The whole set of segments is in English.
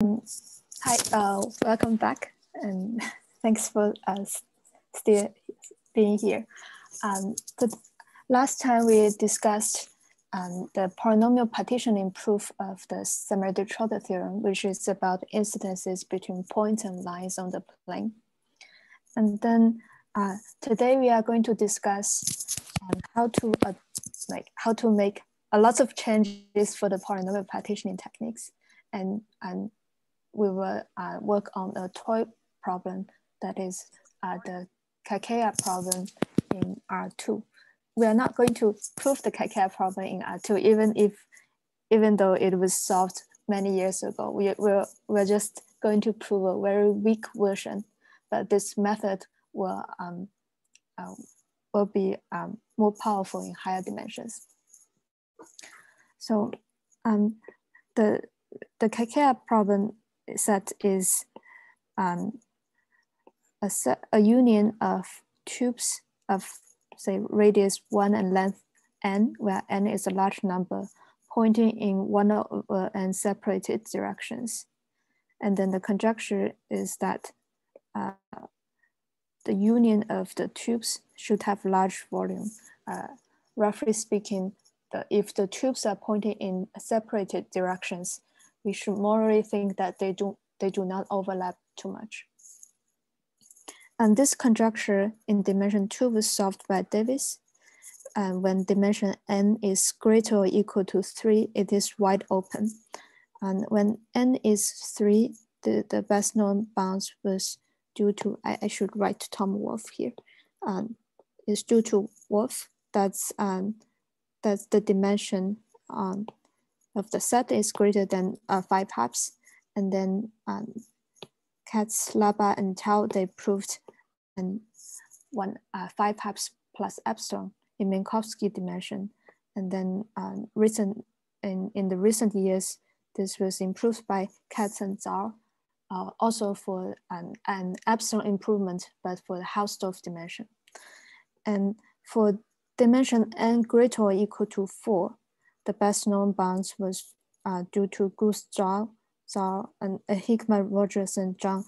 Hi, uh, welcome back, and thanks for uh, still being here. Um, the last time we discussed um, the polynomial partitioning proof of the Szemerédi-Trotter theorem, which is about incidences between points and lines on the plane. And then uh, today we are going to discuss um, how to uh, like how to make a lot of changes for the polynomial partitioning techniques, and and we will uh, work on a toy problem that is uh, the Kakeya problem in R2. We are not going to prove the Kakeya problem in R2, even if, even though it was solved many years ago. We, we're, we're just going to prove a very weak version, but this method will, um, uh, will be um, more powerful in higher dimensions. So um, the, the Kakeya problem set is um, a, set, a union of tubes of say radius one and length n, where n is a large number, pointing in one over n separated directions. And then the conjecture is that uh, the union of the tubes should have large volume. Uh, roughly speaking, the, if the tubes are pointing in separated directions, we should morally think that they do, they do not overlap too much. And this conjecture in dimension two was solved by Davies. And when dimension n is greater or equal to three, it is wide open. And when n is three, the, the best known bounds was due to, I, I should write Tom Wolff here. Um, is due to Wolff, that's, um, that's the dimension um, of the set is greater than uh, five halves. And then um, Katz, Laba, and Tao, they proved and one uh, five halves plus epsilon in Minkowski dimension. And then um, recent in, in the recent years, this was improved by Katz and Zahl, uh, also for an, an epsilon improvement, but for the Hausdorff dimension. And for dimension n greater or equal to four, the best known bounds was uh, due to Guth Zahl, Zahl, and uh, Hickman, Rogers, and Zhang.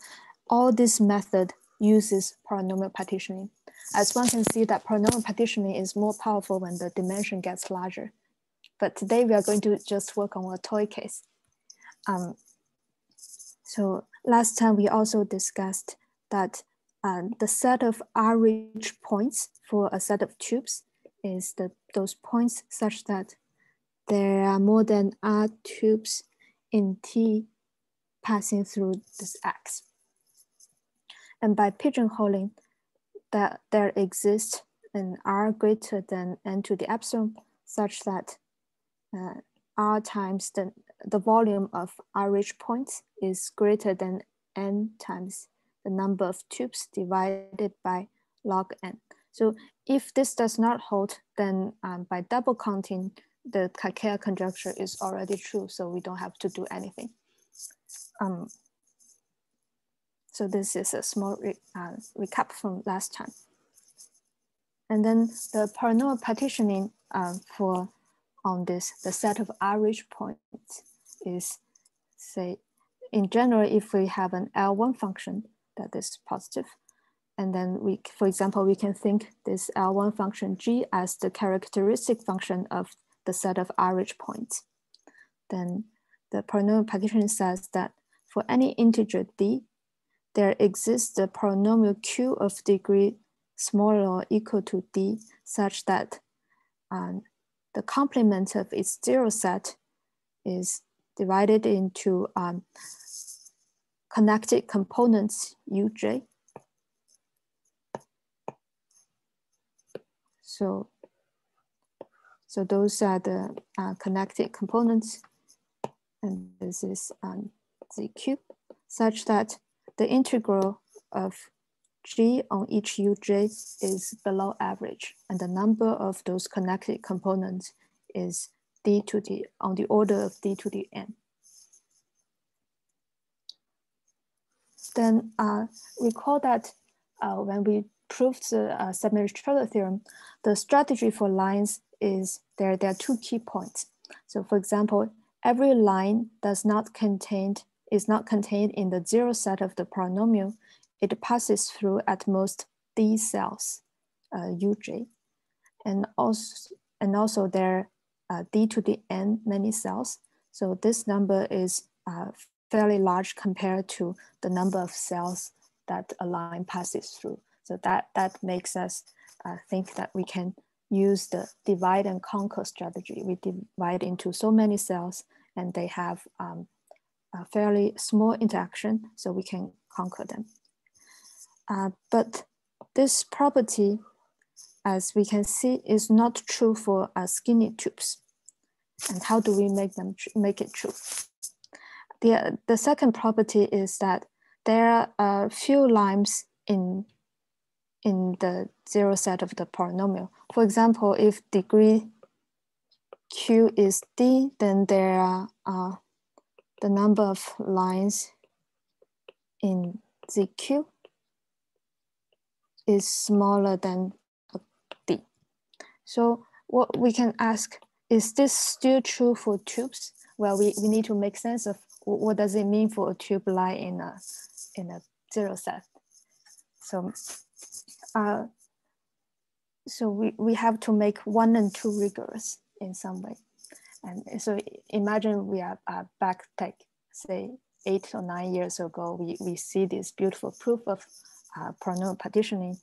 All this method uses polynomial partitioning. As one can see that polynomial partitioning is more powerful when the dimension gets larger. But today we are going to just work on a toy case. Um, so last time we also discussed that um, the set of R-rich points for a set of tubes is the, those points such that there are more than R tubes in T passing through this X and by pigeonholing that there exists an r greater than n to the epsilon such that uh, r times the, the volume of r-rich points is greater than n times the number of tubes divided by log n. So if this does not hold, then um, by double counting, the Kakeya conjecture is already true, so we don't have to do anything. Um, so this is a small re, uh, recap from last time. And then the polynomial partitioning uh, for on this, the set of R-rich points is say, in general, if we have an L1 function that is positive, and then we, for example, we can think this L1 function G as the characteristic function of the set of R-rich points. Then the polynomial partition says that for any integer D, there exists a polynomial q of degree smaller or equal to d such that um, the complement of its zero set is divided into um, connected components uj. So, so those are the uh, connected components, and this is um, zq, such that the integral of g on each uj is below average, and the number of those connected components is d to the on the order of d to the n. Then uh, recall that uh, when we proved the uh, theorem, the strategy for lines is there, there are two key points. So for example, every line does not contain is not contained in the zero set of the polynomial, it passes through at most d cells, uh, uj. And also, and also there are uh, d to the n many cells. So this number is uh, fairly large compared to the number of cells that a line passes through. So that, that makes us uh, think that we can use the divide and conquer strategy. We divide into so many cells and they have um, a fairly small interaction, so we can conquer them. Uh, but this property, as we can see, is not true for uh, skinny tubes. And how do we make them make it true? The, the second property is that there are a few lines in, in the zero set of the polynomial. For example, if degree q is d, then there are uh, the number of lines in zq is smaller than d. So what we can ask, is this still true for tubes? Well, we, we need to make sense of what does it mean for a tube line in a, in a zero set. So, uh, so we, we have to make one and two rigorous in some way. And so imagine we are uh, back like say eight or nine years ago, we, we see this beautiful proof of uh, polynomial partitioning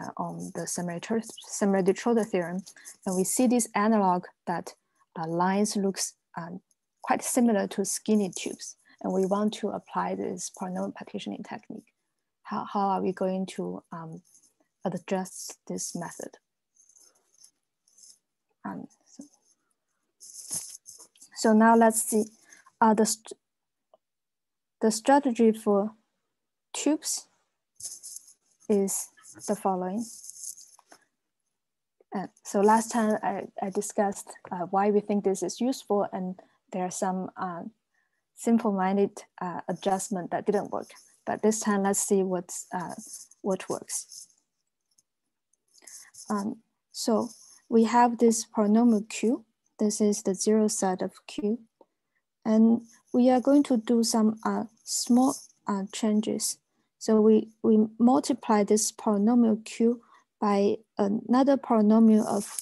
uh, on the Szemerédi-Trotter theorem. And we see this analog that uh, lines looks um, quite similar to skinny tubes. And we want to apply this polynomial partitioning technique. How, how are we going to um, address this method? Um, so, so, now let's see. Uh, the, st the strategy for tubes is the following. Uh, so last time I, I discussed uh, why we think this is useful and there are some uh, simple-minded uh, adjustment that didn't work. But this time, let's see what's, uh, what works. Um, so we have this polynomial Q. This is the zero set of Q. And we are going to do some uh, small uh, changes. So we, we multiply this polynomial Q by another polynomial of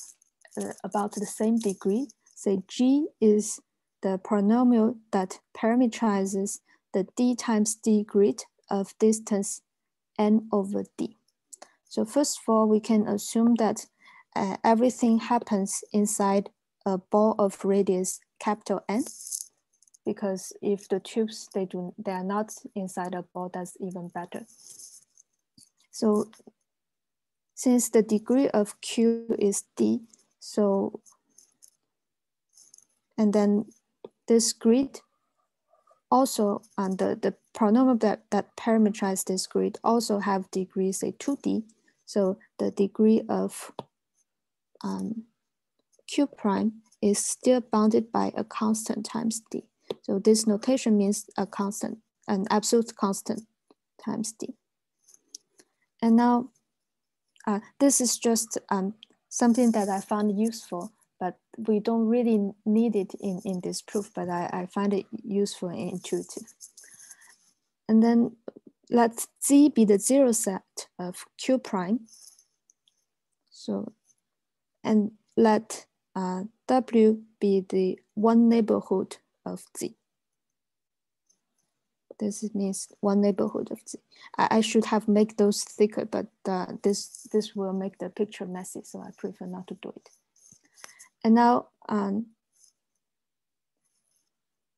uh, about the same degree. Say G is the polynomial that parameterizes the d times d grid of distance n over d. So first of all, we can assume that uh, everything happens inside a ball of radius capital N, because if the tubes, they, do, they are not inside a ball, that's even better. So since the degree of Q is D, so, and then this grid also and the, the polynomial that, that parameterize this grid also have degree say 2d. So the degree of um, q prime is still bounded by a constant times d. So this notation means a constant, an absolute constant times d. And now uh, this is just um, something that I found useful but we don't really need it in, in this proof, but I, I find it useful and intuitive. And then let Z be the zero set of Q prime. So, and let uh, W be the one neighborhood of Z. This means one neighborhood of Z. I, I should have made those thicker, but uh, this, this will make the picture messy, so I prefer not to do it. And now, um,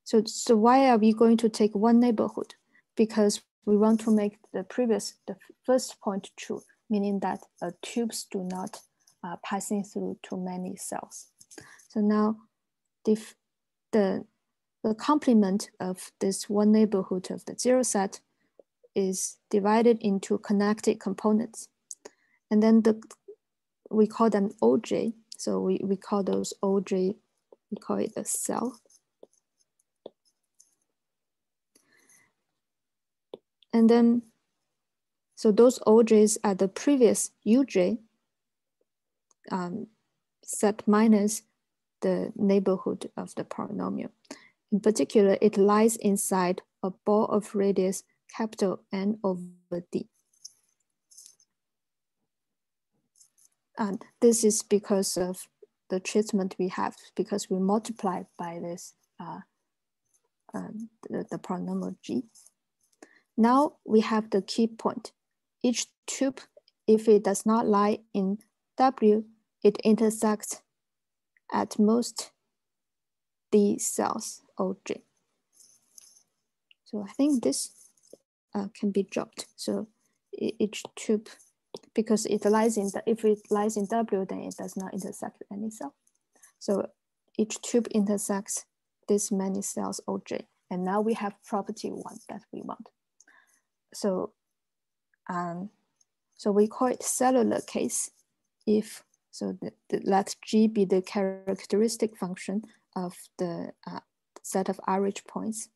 so, so why are we going to take one neighborhood? Because we want to make the previous, the first point true, meaning that uh, tubes do not uh, passing through too many cells. So now if the, the complement of this one neighborhood of the zero set is divided into connected components. And then the, we call them OJ, so we, we call those OJ, we call it a cell. And then, so those OJs are the previous UJ um, set minus the neighborhood of the polynomial. In particular, it lies inside a ball of radius capital N over D. And this is because of the treatment we have, because we multiply by this, uh, uh, the, the polynomial G. Now we have the key point. Each tube, if it does not lie in W, it intersects at most D cells OJ. So I think this uh, can be dropped. So each tube, because it lies in the, if it lies in W, then it does not intersect any cell. So each tube intersects this many cells OJ. And now we have property one that we want. So, um, so we call it cellular case if, so the, the, let G be the characteristic function of the uh, set of R-rich points.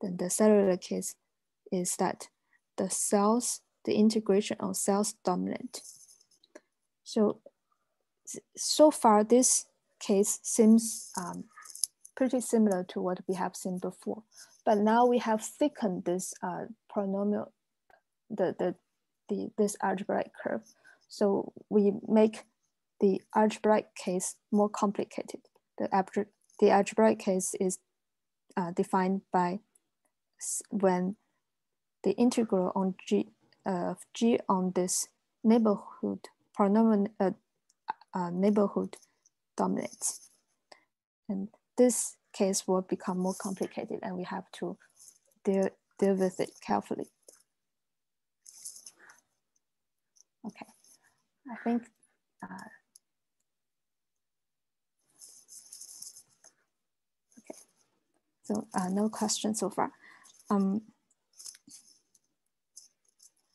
Then the cellular case is that the cells, the integration of cells dominant. So, so far this case seems um, pretty similar to what we have seen before. But now we have thickened this uh, polynomial, the, the, the, this algebraic curve. So we make the algebraic case more complicated. The, the algebraic case is uh, defined by when the integral on g of uh, g on this neighborhood polynomial uh, uh, neighborhood dominates, and this case will become more complicated, and we have to deal deal with it carefully. Okay, I think. Uh, okay, so uh, no questions so far. Um,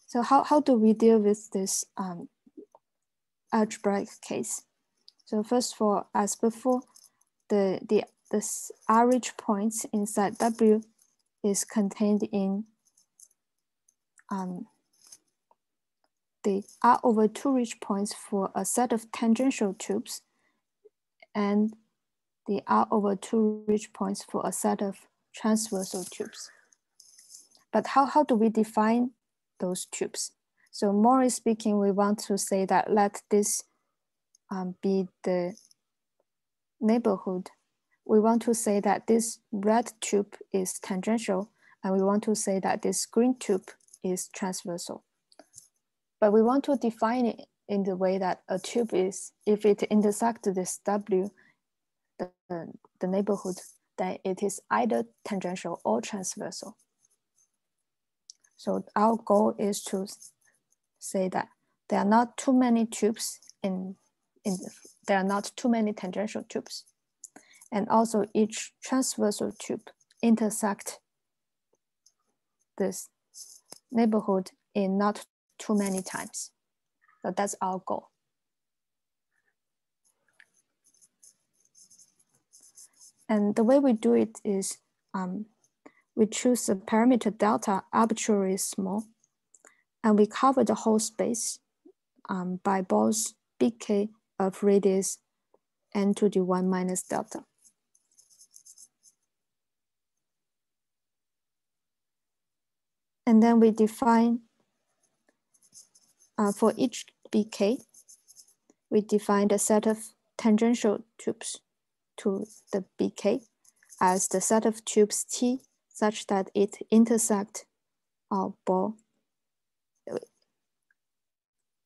so how, how do we deal with this um, algebraic case? So first of all, as before, the, the, the R-rich points inside W is contained in um, the R over two rich points for a set of tangential tubes and the R over two rich points for a set of transversal tubes. But how, how do we define those tubes? So more speaking, we want to say that let this um, be the neighborhood. We want to say that this red tube is tangential, and we want to say that this green tube is transversal. But we want to define it in the way that a tube is, if it intersects this W, the, the neighborhood, then it is either tangential or transversal. So our goal is to say that there are not too many tubes in, in the, there are not too many tangential tubes. And also each transversal tube intersect this neighborhood in not too many times. So that's our goal. And the way we do it is um, we choose the parameter delta arbitrarily small, and we cover the whole space um, by both bk of radius n to the 1 minus delta. And then we define, uh, for each bk, we define the set of tangential tubes to the bk as the set of tubes t such that it intersect our ball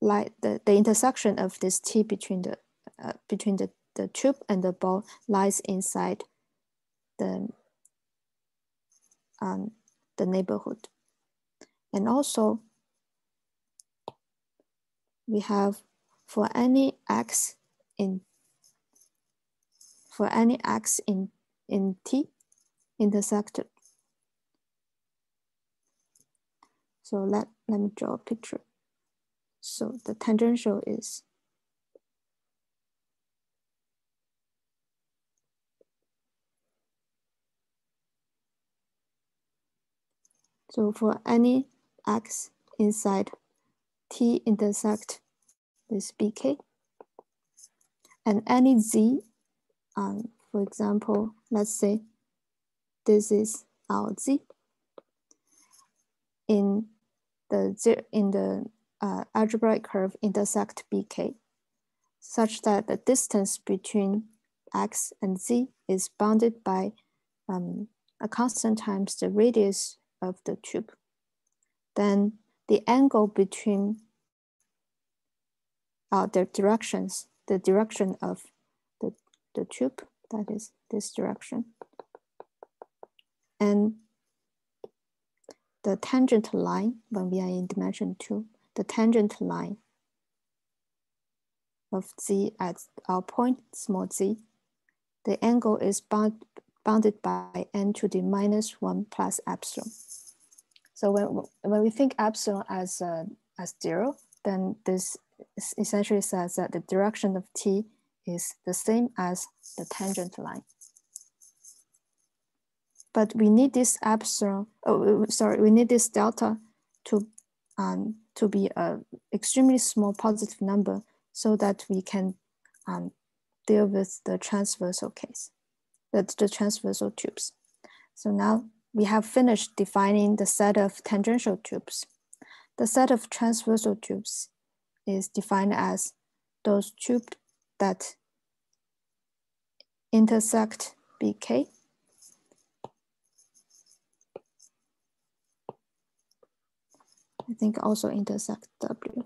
like the, the intersection of this T between the uh, between the, the tube and the ball lies inside the um, the neighborhood. And also we have for any x in for any x in in T intersected So let, let me draw a picture. So the tangential is So for any x inside t intersect this bk, and any z, um, for example, let's say this is our z, in the in the uh, algebraic curve intersect bk, such that the distance between x and z is bounded by um, a constant times the radius of the tube. Then the angle between uh, the directions, the direction of the, the tube, that is this direction, and the tangent line when we are in dimension two, the tangent line of z at our point small z, the angle is bound, bounded by n to the minus one plus epsilon. So when, when we think epsilon as, uh, as zero, then this essentially says that the direction of t is the same as the tangent line. But we need this epsilon, oh, sorry, we need this delta to, um, to be an extremely small positive number so that we can um, deal with the transversal case, the, the transversal tubes. So now we have finished defining the set of tangential tubes. The set of transversal tubes is defined as those tubes that intersect BK I think also intersect W.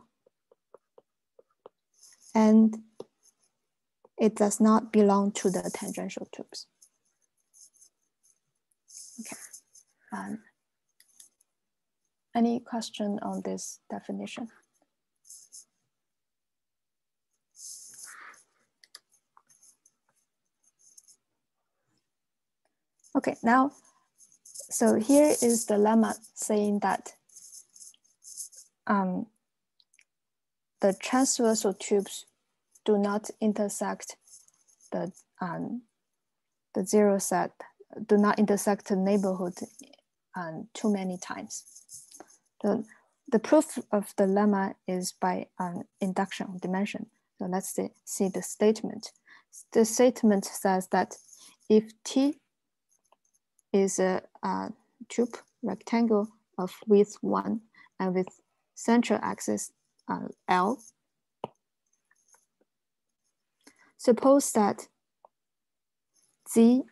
And it does not belong to the tangential tubes. Okay. Um, any question on this definition? Okay, now, so here is the lemma saying that um, the transversal tubes do not intersect the, um, the zero set, do not intersect the neighborhood um, too many times. The, the proof of the lemma is by um, induction dimension. So let's see, see the statement. The statement says that if T is a, a tube rectangle of width one and with central axis uh, L. Suppose that Z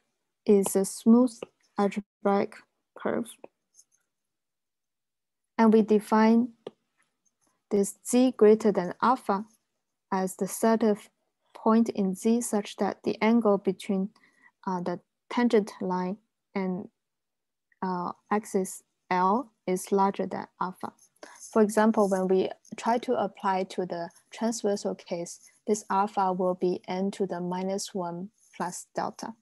is a smooth algebraic curve. And we define this Z greater than alpha as the set of point in Z such that the angle between uh, the tangent line and uh, axis L is larger than alpha. For example, when we try to apply to the transversal case, this alpha will be n to the minus one plus delta.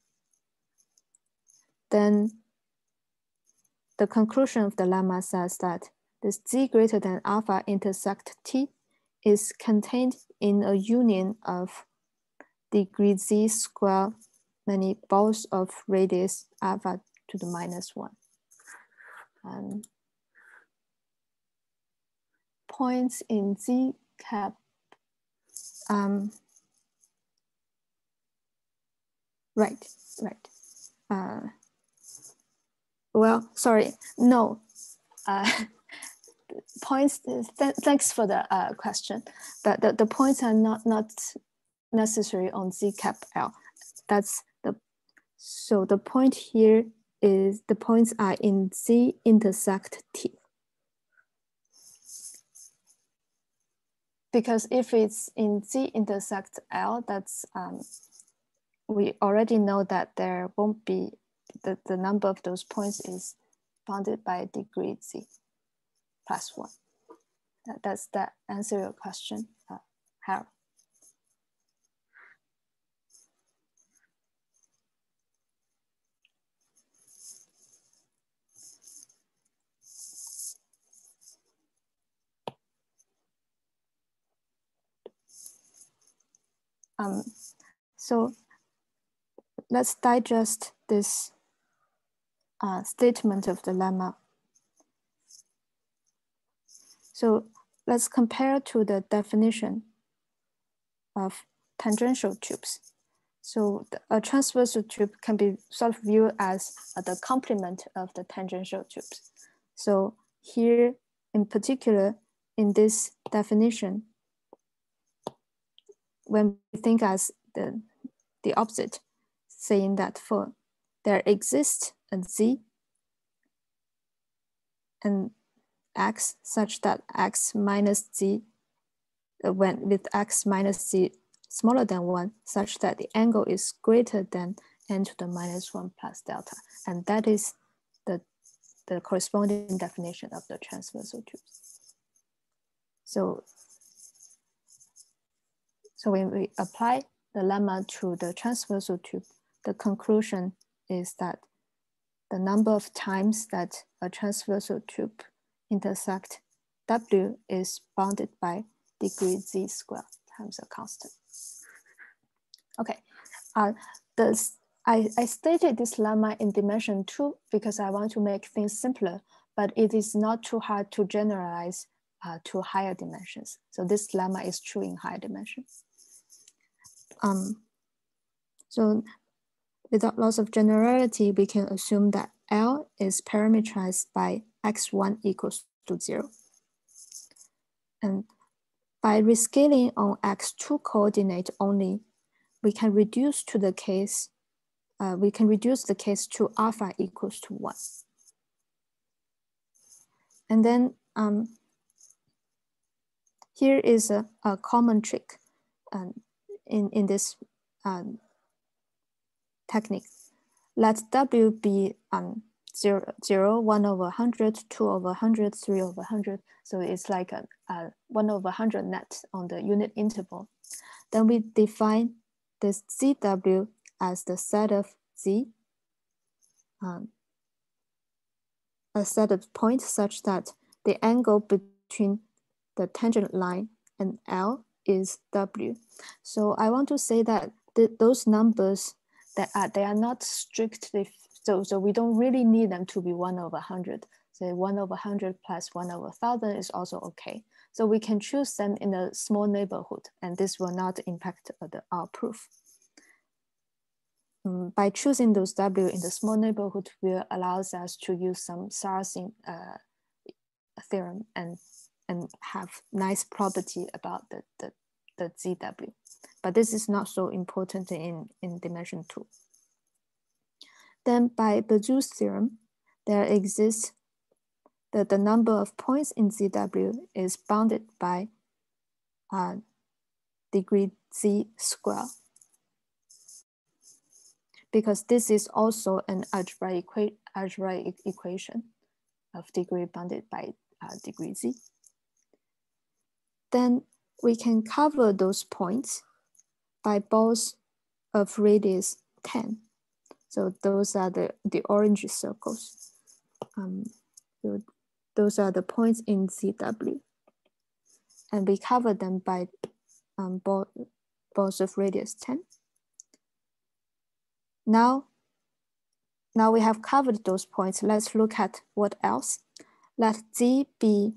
Then the conclusion of the lemma says that this z greater than alpha intersect t is contained in a union of degree z square many balls of radius alpha to the minus one. Um, points in Z cap um, right, right. Uh, well, sorry, no. Uh, points, th thanks for the uh, question, but the, the points are not, not necessary on Z cap L. That's the, so the point here is the points are in Z intersect T. because if it's in Z intersect L, that's um, we already know that there won't be the, the number of those points is bounded by degree Z plus one. That, does that answer your question, uh, Harold? Um, so let's digest this uh, statement of the lemma. So let's compare to the definition of tangential tubes. So a transversal tube can be sort of viewed as uh, the complement of the tangential tubes. So here in particular, in this definition, when we think as the, the opposite, saying that for there exists a z and x such that x minus z uh, when with x minus z smaller than one such that the angle is greater than n to the minus one plus delta. And that is the, the corresponding definition of the transversal tube. So, so when we apply the lemma to the transversal tube, the conclusion is that the number of times that a transversal tube intersect W is bounded by degree Z squared times a constant. Okay, uh, this, I, I stated this lemma in dimension two because I want to make things simpler, but it is not too hard to generalize uh, to higher dimensions. So this lemma is true in higher dimensions. Um, so without loss of generality, we can assume that L is parametrized by x1 equals to zero. And by rescaling on x2 coordinate only, we can reduce to the case, uh, we can reduce the case to alpha equals to one. And then um, here is a, a common trick um, in, in this um, technique. Let W be um, 0, 0, 1 over 100, 2 over 100, 3 over 100. So it's like a, a 1 over 100 net on the unit interval. Then we define this ZW as the set of Z, um, a set of points such that the angle between the tangent line and L is W. So I want to say that th those numbers that are, they are not strictly, so, so we don't really need them to be one over 100. Say one over 100 plus one over 1000 is also okay. So we can choose them in a small neighborhood and this will not impact the, our proof. Um, by choosing those W in the small neighborhood will allows us to use some Sarrazin uh, theorem and, and have nice property about the, the, the ZW. But this is not so important in, in dimension two. Then by Bezout's theorem, there exists that the number of points in ZW is bounded by uh, degree Z square. Because this is also an algebraic, equa algebraic equation of degree bounded by uh, degree Z. Then we can cover those points by balls of radius 10. So those are the, the orange circles. Um, so those are the points in ZW. And we cover them by um, ball, balls of radius 10. Now, now we have covered those points. Let's look at what else. Let Z be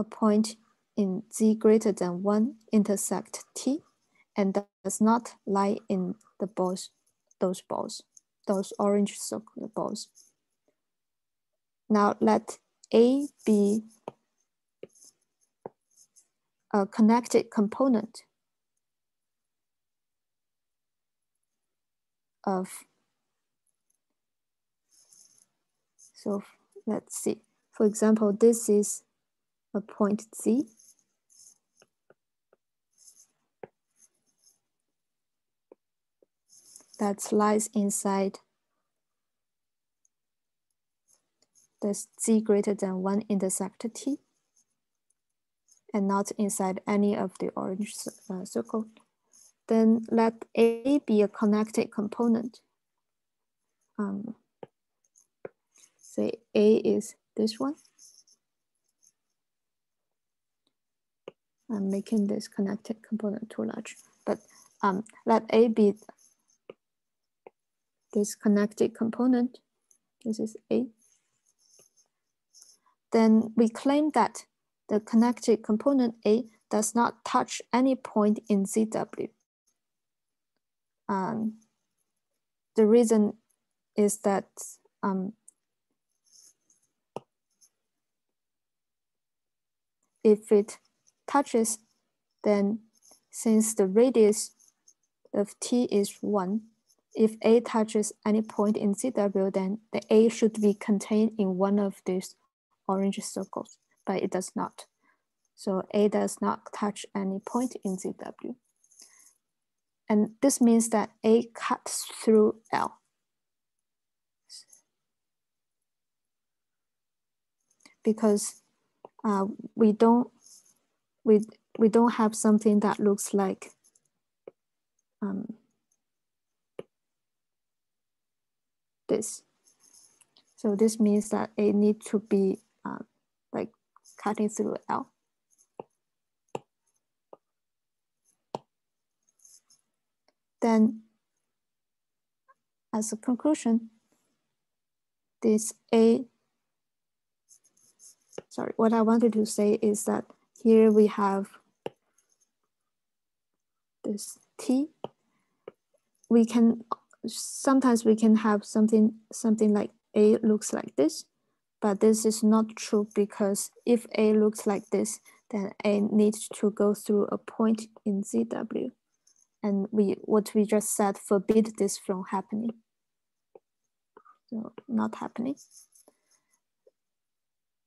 a point in z greater than 1 intersect t and does not lie in the balls, those balls, those orange circle balls. Now let A be a connected component of, so let's see. For example, this is a point Z that lies inside the z greater than 1 intersect t and not inside any of the orange uh, circle. Then let A be a connected component. Um, say A is this one. I'm making this connected component too large. But um, let A be this connected component. This is A. Then we claim that the connected component A does not touch any point in ZW. Um, the reason is that um, if it touches, then since the radius of T is one, if A touches any point in ZW, then the A should be contained in one of these orange circles, but it does not. So A does not touch any point in ZW. And this means that A cuts through L. Because uh, we don't we we don't have something that looks like um, this. So this means that it needs to be uh, like cutting through L. Then as a conclusion, this A, sorry, what I wanted to say is that here we have this T. We can, sometimes we can have something, something like A looks like this, but this is not true because if A looks like this, then A needs to go through a point in ZW and we what we just said forbid this from happening. So not happening.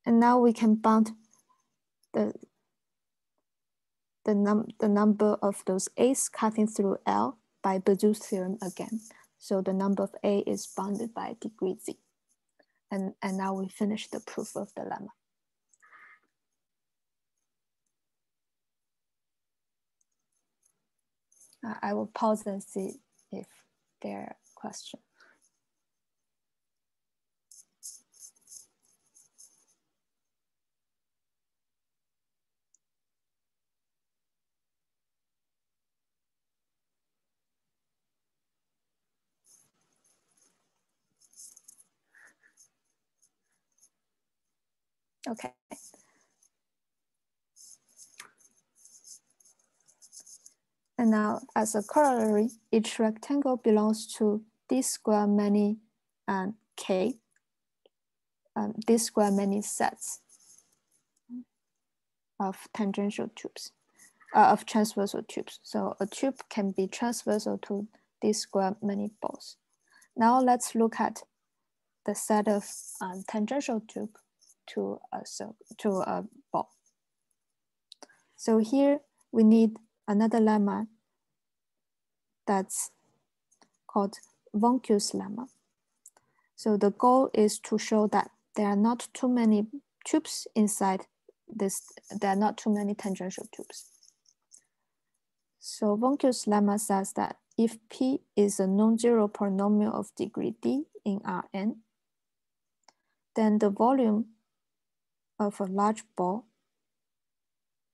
And now we can bound the the num the number of those A's cutting through L by Bezout's theorem again. So the number of A is bounded by degree Z. And, and now we finish the proof of the lemma. I will pause and see if there are questions. Okay. And now as a corollary, each rectangle belongs to d square many um, k, um, d square many sets of tangential tubes, uh, of transversal tubes. So a tube can be transversal to d square many balls. Now let's look at the set of um, tangential tube to a, so, to a ball. So here we need another lemma that's called Wongkew's lemma. So the goal is to show that there are not too many tubes inside this, there are not too many tangential tubes. So Wongkew's lemma says that if P is a non-zero polynomial of degree D in Rn, then the volume of a large ball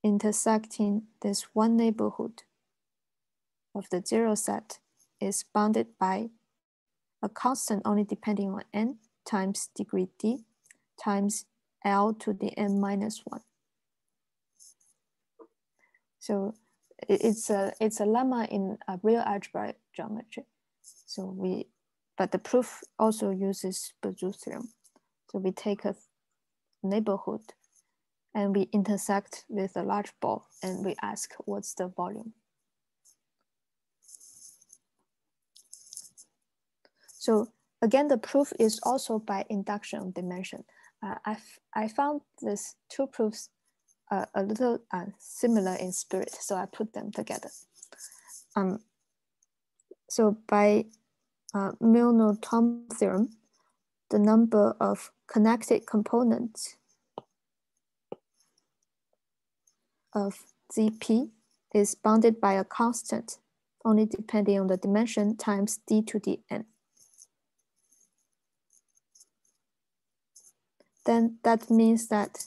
intersecting this one neighborhood of the zero set is bounded by a constant only depending on n times degree d times l to the n minus one. So it's a it's a lemma in a real algebra geometry. So we, but the proof also uses Bezout theorem. So we take a neighborhood and we intersect with a large ball and we ask what's the volume. So again, the proof is also by induction of dimension. Uh, I, I found these two proofs uh, a little uh, similar in spirit, so I put them together. Um, so by uh, Milnor-Thom theorem, the number of connected component of ZP is bounded by a constant only depending on the dimension times d to the n. then that means that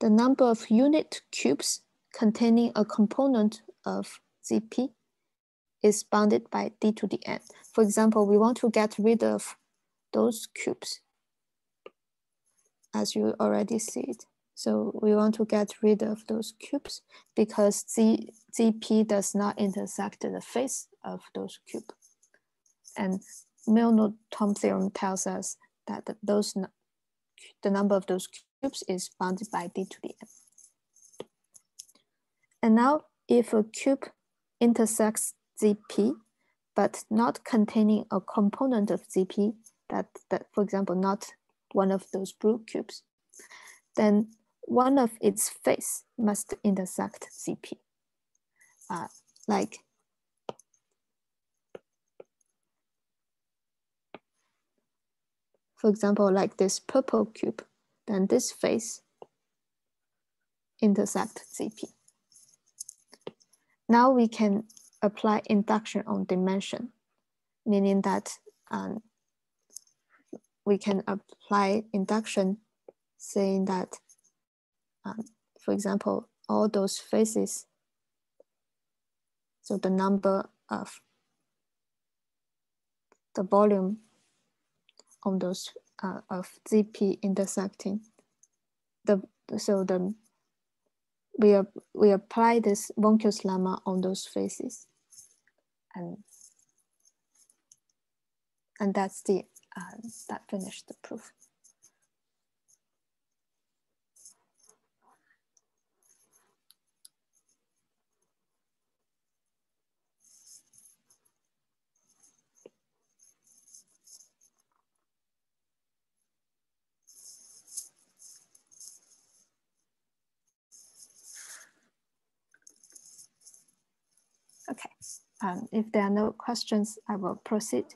the number of unit cubes containing a component of ZP is bounded by d to the n. For example, we want to get rid of those cubes as you already see it. So we want to get rid of those cubes because Z, ZP does not intersect the face of those cubes. And Milnor-Thom theorem tells us that those the number of those cubes is bounded by d to the n. And now if a cube intersects ZP, but not containing a component of ZP, that, that for example, not one of those blue cubes, then one of its face must intersect ZP. Uh, like for example, like this purple cube, then this face intersect ZP. Now we can apply induction on dimension, meaning that um, we can apply induction saying that, um, for example, all those faces, so the number of the volume on those uh, of ZP intersecting, the so the we, we apply this Wongkew's lemma on those faces. And, and that's the, uh, that finished the proof. Okay, um, if there are no questions, I will proceed.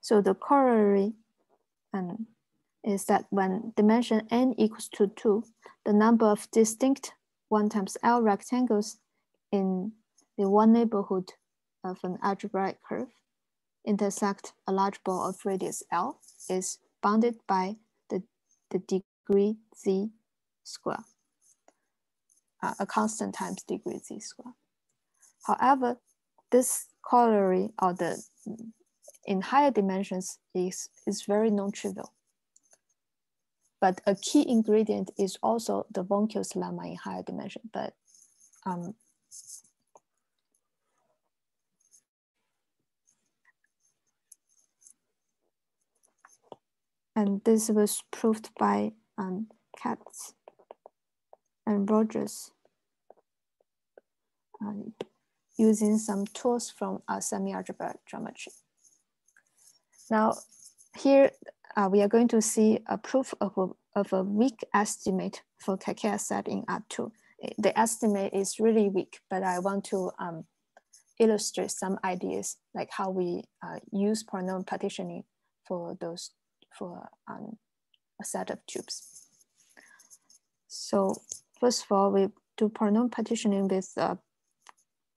So the corollary um, is that when dimension n equals to two, the number of distinct one times L rectangles in the one neighborhood of an algebraic curve intersect a large ball of radius L is bounded by the, the degree z square uh, a constant times degree z square. However, this corollary or the in higher dimensions is, is very non-trivial. But a key ingredient is also the Wongkew's lemma in higher dimension. But um, and this was proved by um, Katz and Rogers um, using some tools from uh, semi-algebraic geometry. Now, here uh, we are going to see a proof of a, of a weak estimate for Kakeya set in R2. The estimate is really weak, but I want to um, illustrate some ideas like how we uh, use polynomial partitioning for those for um, a set of tubes. So first of all, we do polynomial partitioning with a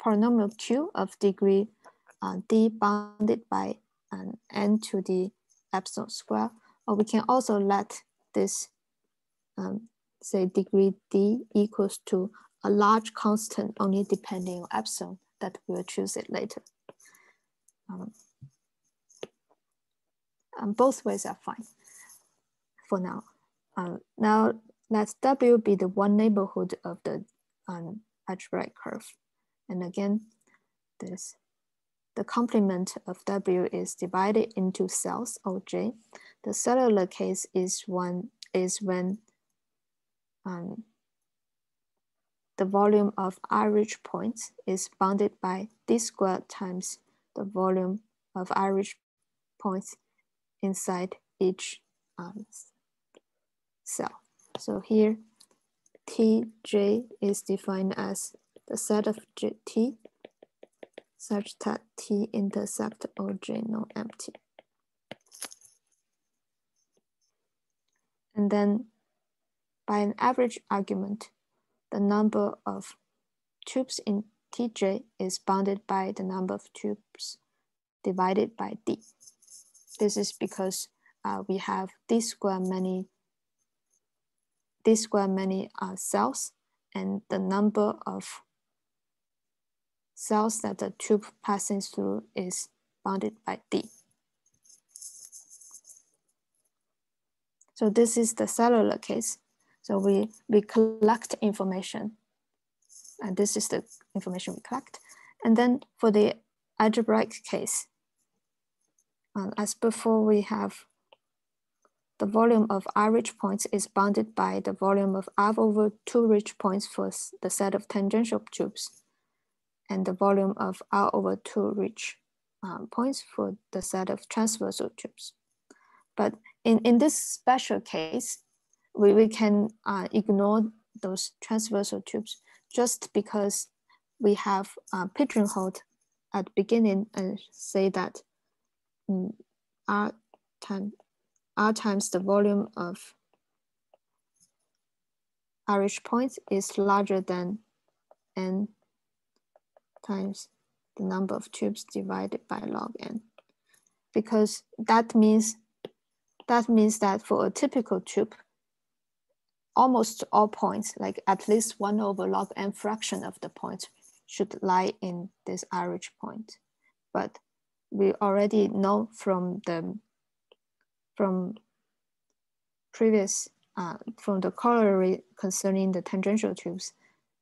polynomial q of degree uh, d bounded by an n to the epsilon square, or we can also let this um, say degree d equals to a large constant only depending on epsilon that we'll choose it later. Um, um, both ways are fine for now. Um, now let W be the one neighborhood of the um, algebraic curve. And again, this the complement of W is divided into cells OJ. The cellular case is one is when um, the volume of R-rich points is bounded by d squared times the volume of R-rich points inside each um, cell. So here, Tj is defined as the set of T such that T intersect OJ non-empty. And then by an average argument, the number of tubes in Tj is bounded by the number of tubes divided by D. This is because uh, we have D square many d square many uh, cells and the number of cells that the tube passing through is bounded by D. So this is the cellular case. So we, we collect information and this is the information we collect. And then for the algebraic case, um, as before we have the volume of R points is bounded by the volume of R over two rich points for the set of tangential tubes and the volume of R over two rich um, points for the set of transversal tubes. But in, in this special case, we, we can uh, ignore those transversal tubes just because we have uh, pigeonholed at beginning and say that um, R, time, R times the volume of R rich points is larger than N times the number of tubes divided by log n. Because that means that means that for a typical tube, almost all points, like at least one over log n fraction of the points should lie in this R-rich point. But we already know from the from previous uh, from the corollary concerning the tangential tubes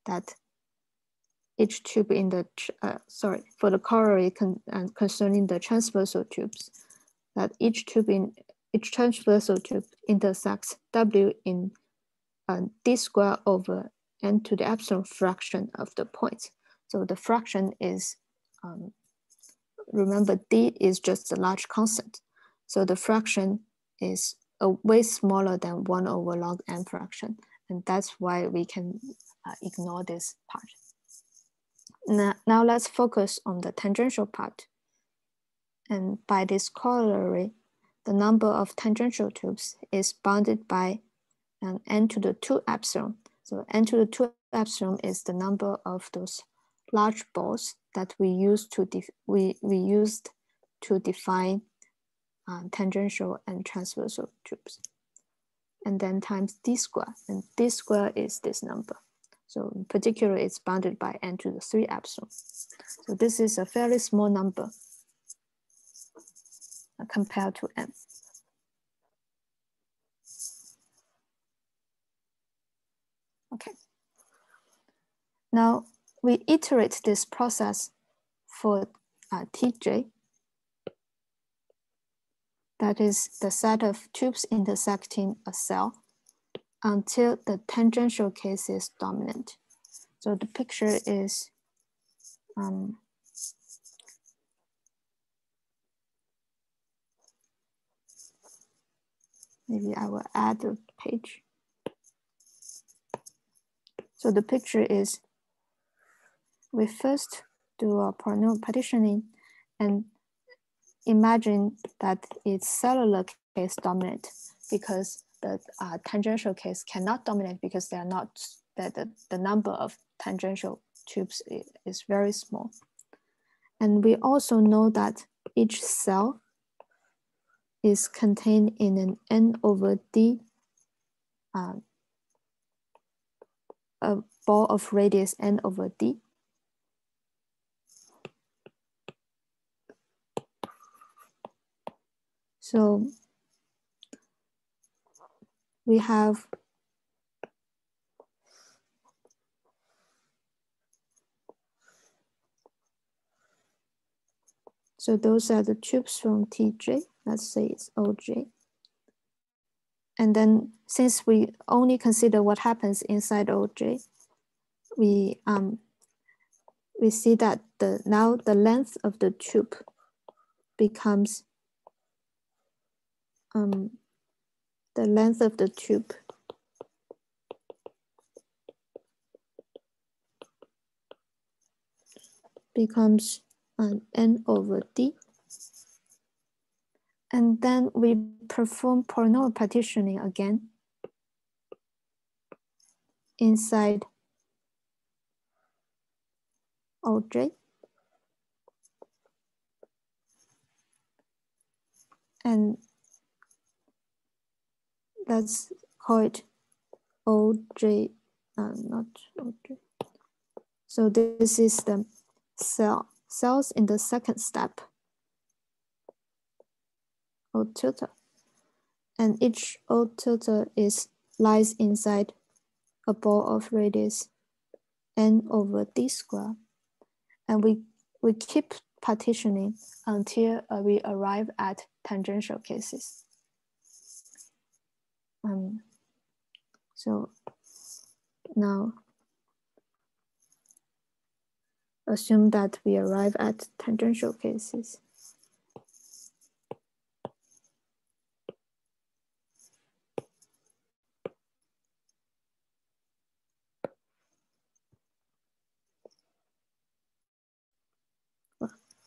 that each tube in the, uh, sorry, for the corollary con uh, concerning the transversal tubes, that each tube in, each transversal tube intersects W in uh, D square over N to the epsilon fraction of the points. So the fraction is, um, remember D is just a large constant. So the fraction is a way smaller than one over log N fraction. And that's why we can uh, ignore this part. Now, now let's focus on the tangential part. And by this corollary, the number of tangential tubes is bounded by an n to the 2 epsilon. So n to the 2 epsilon is the number of those large balls that we used to we, we used to define uh, tangential and transversal tubes. And then times d square, and d square is this number. So in particular, it's bounded by n to the 3 epsilon. So this is a fairly small number uh, compared to n. Okay. Now we iterate this process for uh, Tj. That is the set of tubes intersecting a cell until the tangential case is dominant. So the picture is um, maybe I will add a page. So the picture is we first do a partitioning and imagine that it's cellular case dominant because the uh, tangential case cannot dominate because they are not that the, the number of tangential tubes is very small. And we also know that each cell is contained in an n over d uh, a ball of radius n over d. So we have So those are the tubes from TJ. Let's say it's OJ. And then since we only consider what happens inside OJ, we um we see that the now the length of the tube becomes um the length of the tube. becomes an n over d. And then we perform polynomial partitioning again inside OJ. And let's call it OJ, uh, not OJ. So this is the cell, cells in the second step, O tilde. And each O tilde is lies inside a ball of radius n over d square. And we, we keep partitioning until uh, we arrive at tangential cases. Um, so now assume that we arrive at tangential cases.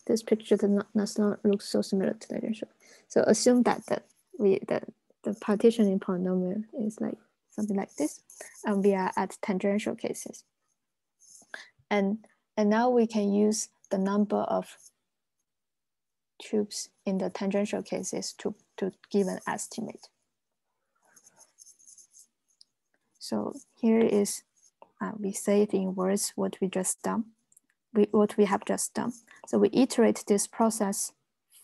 this picture does not, look so similar to the tangential. So assume that the, we, the, the partitioning polynomial is like something like this, and we are at tangential cases. And, and now we can use the number of tubes in the tangential cases to, to give an estimate. So here is, uh, we say it in words what we just done we, what we have just done. So we iterate this process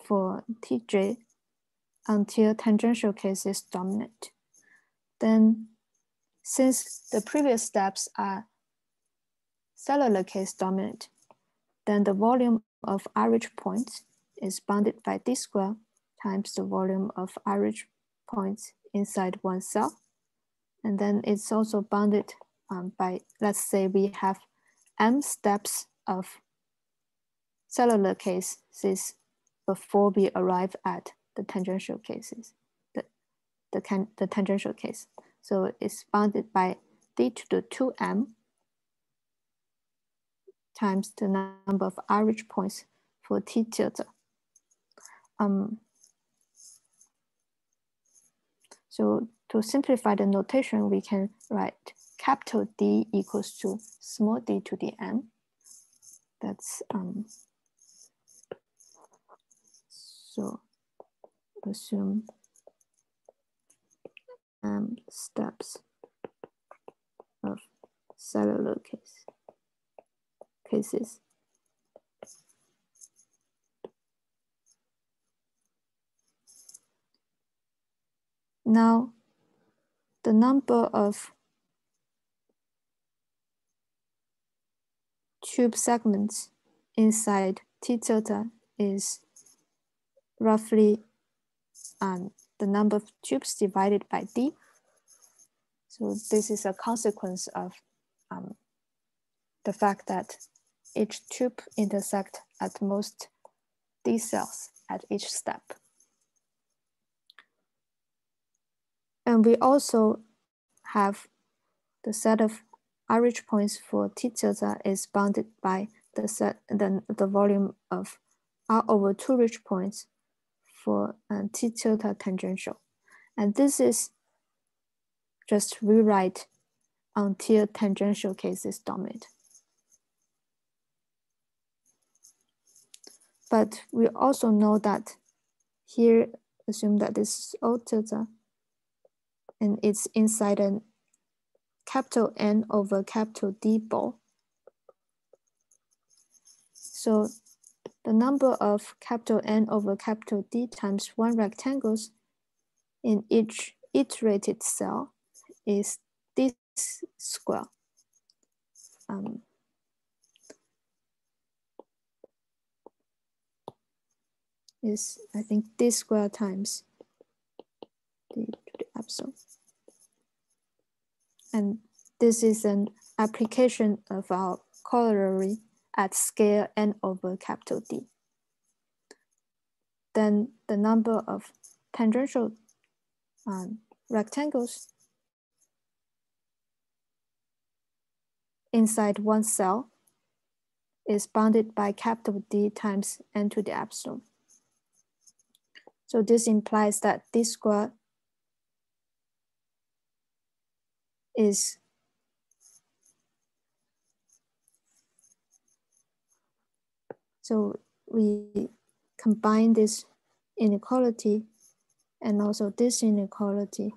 for Tj until tangential cases dominate. Then since the previous steps are cellular case dominant, then the volume of R-rich points is bounded by d square times the volume of R-rich points inside one cell. And then it's also bounded um, by, let's say we have m steps of cellular cases before we arrive at the tangential cases, the, the, the tangential case. So it's bounded by d to the 2m times the number of R-rich points for t tilde. Um, so to simplify the notation, we can write capital D equals to small d to the n that's um, so assume um, steps of cellular case cases. Now, the number of tube segments inside T tilde is roughly um, the number of tubes divided by D. So this is a consequence of um, the fact that each tube intersect at most D cells at each step. And we also have the set of R-rich points for T tilde is bounded by the set the, the volume of R over two rich points for T tilde tangential. And this is just rewrite until tangential cases dominate. But we also know that here, assume that this is O tilde and it's inside an capital N over capital D ball. So the number of capital N over capital D times one rectangles in each iterated cell is this square. Um, is I think this square times d to the epsilon. And this is an application of our corollary at scale n over capital D. Then the number of tangential um, rectangles inside one cell is bounded by capital D times n to the epsilon. So this implies that D squared is so we combine this inequality and also this inequality.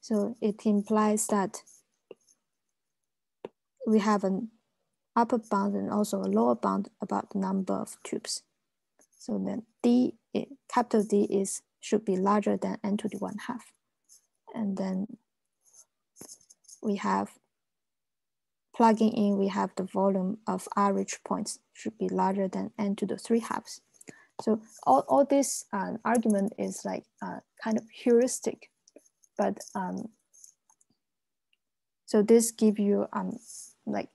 So it implies that we have an upper bound and also a lower bound about the number of tubes. So then D, capital D is should be larger than n to the one half. And then we have plugging in, we have the volume of R-rich points should be larger than n to the three halves. So all, all this um, argument is like uh, kind of heuristic, but um, so this give you um, like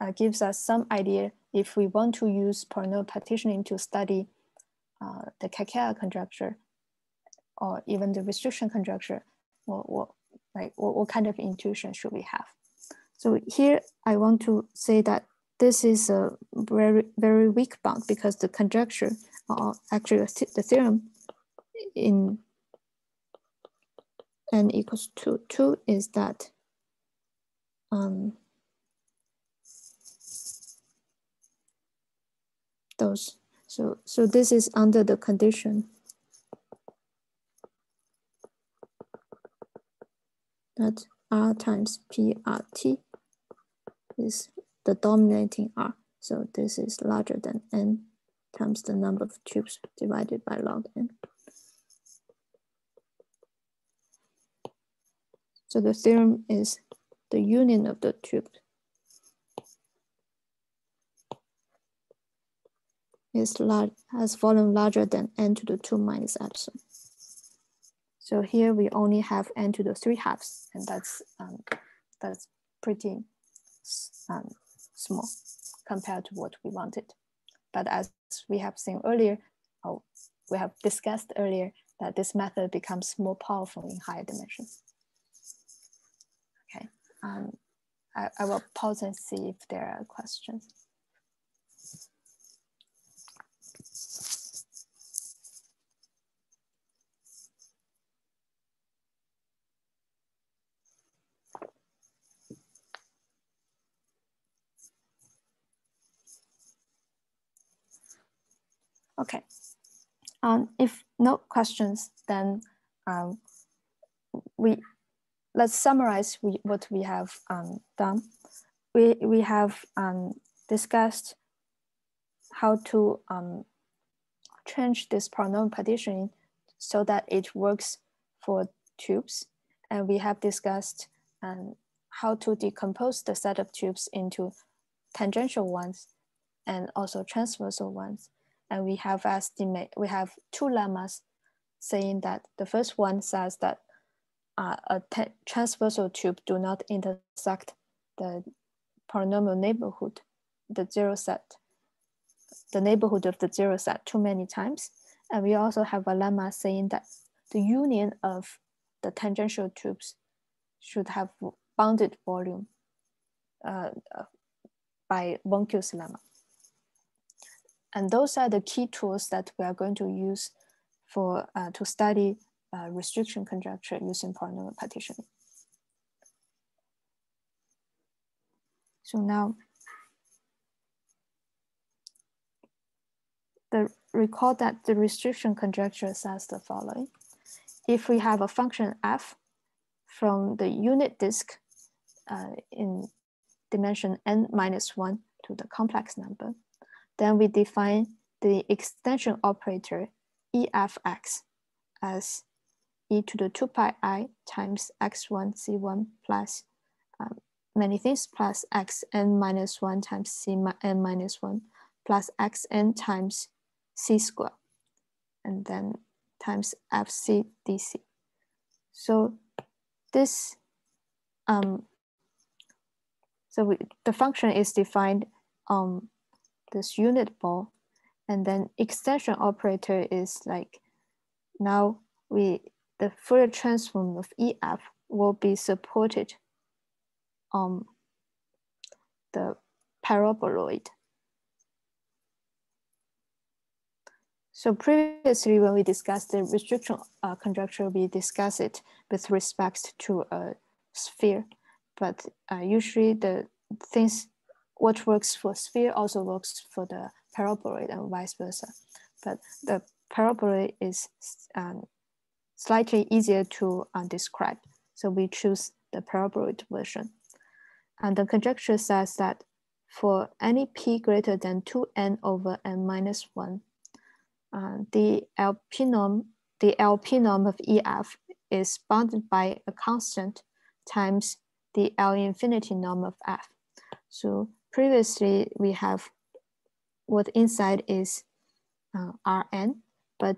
uh, gives us some idea if we want to use polynomial partitioning to study uh, the Kakeya conjecture or even the restriction conjecture, what, what, like, what, what kind of intuition should we have? So here I want to say that this is a very, very weak bound because the conjecture, or actually the theorem in n equals to 2 is that um, those. So, so this is under the condition that R times PRT is the dominating R. So this is larger than N times the number of tubes divided by log N. So the theorem is the union of the tubes is large, has volume larger than n to the 2 minus epsilon. So here we only have n to the 3 halves, and that's, um, that's pretty um, small compared to what we wanted. But as we have seen earlier, oh, we have discussed earlier that this method becomes more powerful in higher dimensions. Okay, um, I, I will pause and see if there are questions. Okay. Um, if no questions, then um, we let's summarize we, what we have um, done. We we have um, discussed how to um, change this polynomial partitioning so that it works for tubes, and we have discussed um, how to decompose the set of tubes into tangential ones and also transversal ones and we have estimate we have two lemmas saying that the first one says that uh, a transversal tube do not intersect the polynomial neighborhood, the zero set, the neighborhood of the zero set too many times. And we also have a lemma saying that the union of the tangential tubes should have bounded volume uh, by Wongkew's lemma. And those are the key tools that we are going to use for uh, to study uh, restriction conjecture using polynomial partitioning. So now, the recall that the restriction conjecture says the following. If we have a function f from the unit disk uh, in dimension n minus one to the complex number, then we define the extension operator EFX as e to the 2 pi i times x1 c1 plus um, many things plus xn minus 1 times cn minus 1 plus xn times c square and then times fc dc. So this, um, so we, the function is defined um, this unit ball. And then extension operator is like, now we, the Fourier transform of EF will be supported on the paraboloid. So previously, when we discussed the restriction uh, conjecture, we discussed it with respect to a sphere, but uh, usually the things what works for sphere also works for the paraboloid and vice versa. But the paraboloid is um, slightly easier to uh, describe. So we choose the paraboloid version. And the conjecture says that for any p greater than 2n over n minus 1, uh, the LP norm, the LP norm of EF is bounded by a constant times the L infinity norm of F. So previously we have what inside is uh, Rn, but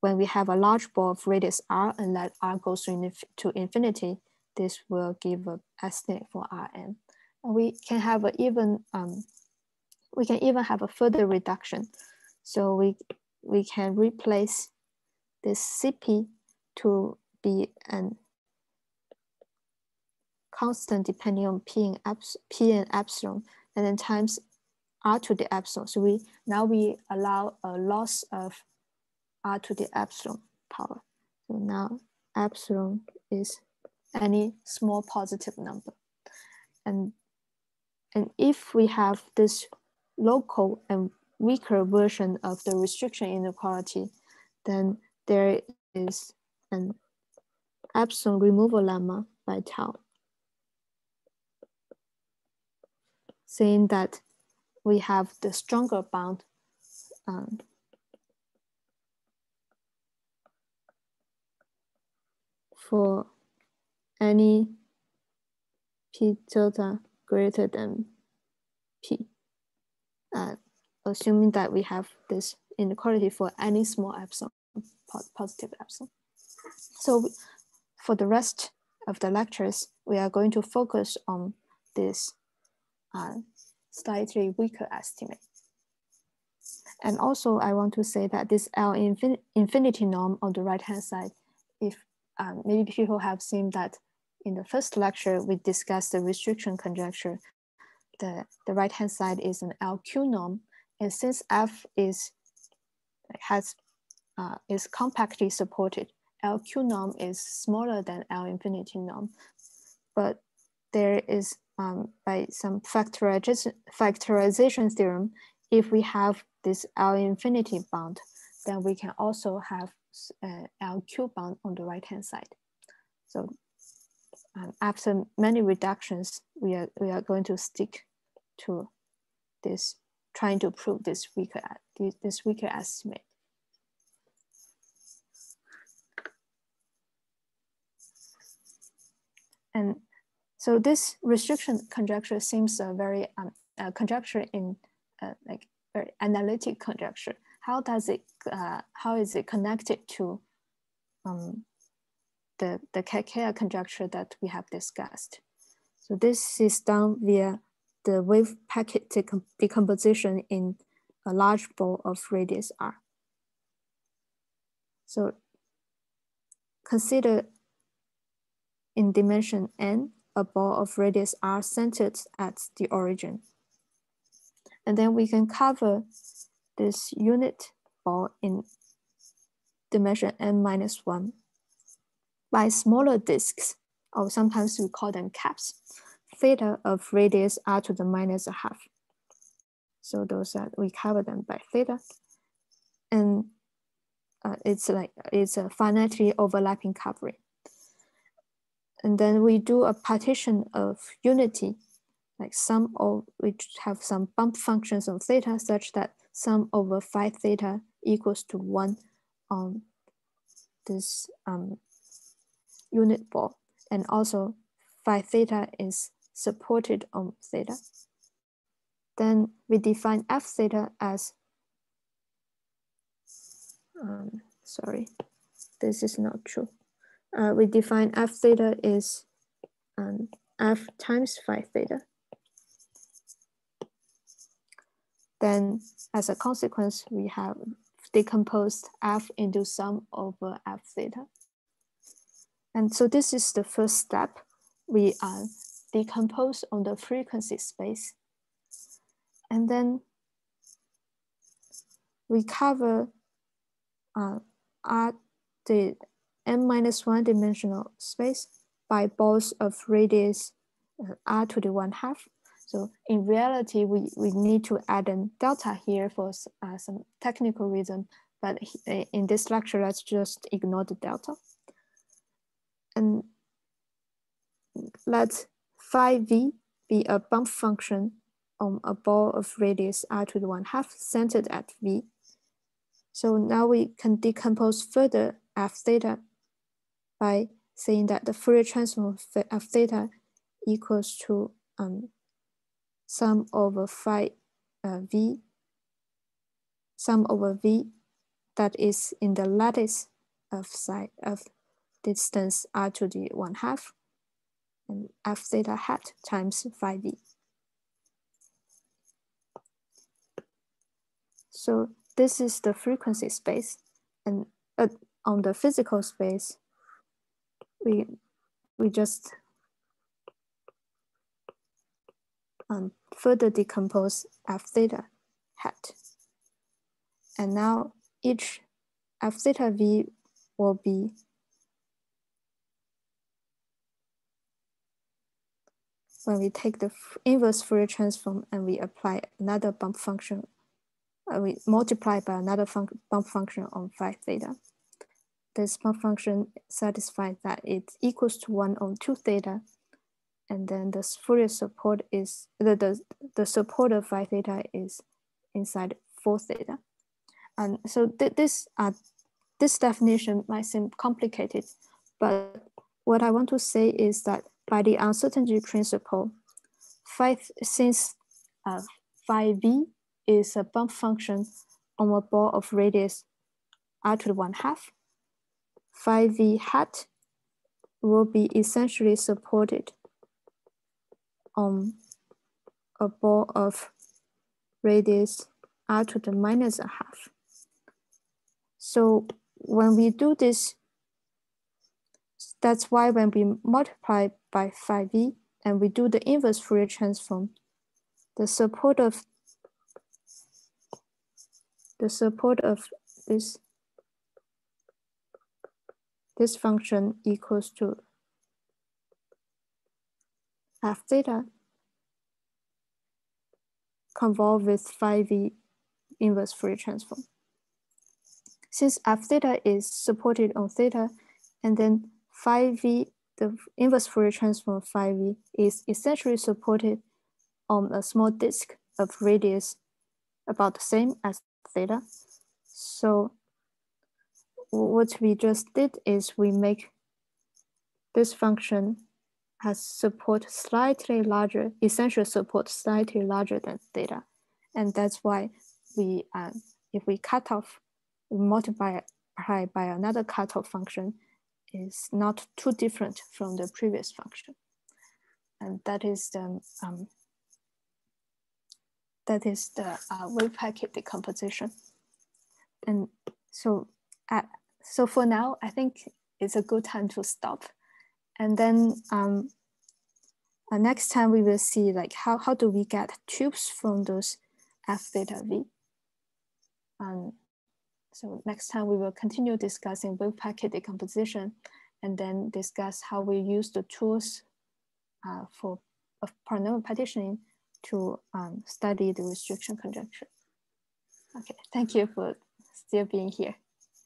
when we have a large ball of radius r and let r goes to, inf to infinity, this will give an estimate for Rn. And we can have a even um, we can even have a further reduction. So we we can replace this Cp to be an constant depending on p and, p and epsilon, and then times r to the epsilon. So we now we allow a loss of r to the epsilon power. So now epsilon is any small positive number. And, and if we have this local and weaker version of the restriction inequality, then there is an epsilon removal lemma by Tao, saying that we have the stronger bound um, for any p delta greater than p, uh, assuming that we have this inequality for any small epsilon, positive epsilon. So for the rest of the lectures, we are going to focus on this uh, slightly weaker estimate. And also I want to say that this L infin infinity norm on the right-hand side, if um, maybe people have seen that in the first lecture, we discussed the restriction conjecture. The, the right-hand side is an LQ norm. And since F is, has, uh, is compactly supported, LQ norm is smaller than L infinity norm. But there is, um, by some factorization, factorization theorem, if we have this L infinity bound, then we can also have uh, LQ bound on the right-hand side. So um, after many reductions, we are, we are going to stick to this, trying to prove this weaker, this weaker estimate. And so this restriction conjecture seems a very um, uh, conjecture in uh, like very analytic conjecture. How does it, uh, how is it connected to um, the, the Kakeya conjecture that we have discussed. So this is done via the wave packet decomposition in a large ball of radius r. So consider in dimension n, a ball of radius r centered at the origin. And then we can cover this unit ball in dimension n minus one by smaller disks, or sometimes we call them caps, theta of radius r to the minus a half. So those are, we cover them by theta. And uh, it's like, it's a finitely overlapping covering. And then we do a partition of unity, like sum of, we have some bump functions of theta such that sum over phi theta equals to one on this um, unit ball. And also phi theta is supported on theta. Then we define f theta as, um, sorry, this is not true. Uh, we define f theta is um, f times phi theta. Then as a consequence, we have decomposed f into sum over f theta. And so this is the first step. We uh, decompose on the frequency space. And then we cover uh, R, the n minus one dimensional space by balls of radius uh, r to the one half. So in reality, we, we need to add a delta here for uh, some technical reason, but in this lecture, let's just ignore the delta and let phi v be a bump function on a ball of radius r to the one half centered at v. So now we can decompose further f theta by saying that the Fourier transform of theta equals to um, sum over phi uh, v sum over v that is in the lattice of side of distance r to the one half and f theta hat times phi v. So this is the frequency space and uh, on the physical space, we, we just um, further decompose f theta hat. And now each f theta v will be when we take the inverse Fourier transform and we apply another bump function, uh, we multiply by another fun bump function on phi theta. This bump function satisfies that it equals to one on two theta, and then the Fourier support is the the, the support of phi theta is inside four theta. And so th this uh, this definition might seem complicated, but what I want to say is that by the uncertainty principle, phi, since uh, phi v is a bump function on a ball of radius r to the one half, phi v hat will be essentially supported on a ball of radius r to the minus a half. So when we do this, that's why when we multiply by 5v and we do the inverse Fourier transform, the support of the support of this this function equals to f theta convolved with phi v inverse Fourier transform. Since f theta is supported on theta, and then phi v, the inverse Fourier transform of phi v is essentially supported on a small disk of radius about the same as theta. So what we just did is we make this function has support slightly larger, essential support slightly larger than theta. And that's why we, uh, if we cut off, multiply by another cutoff function, is not too different from the previous function. And that is the, um, that is the uh, wave packet decomposition. And so, uh, so for now, I think it's a good time to stop. And then um, uh, next time we will see like how, how do we get tubes from those f theta v. Um, so next time we will continue discussing wave packet decomposition and then discuss how we use the tools uh, for polynomial partitioning to um, study the restriction conjecture. Okay, thank you for still being here.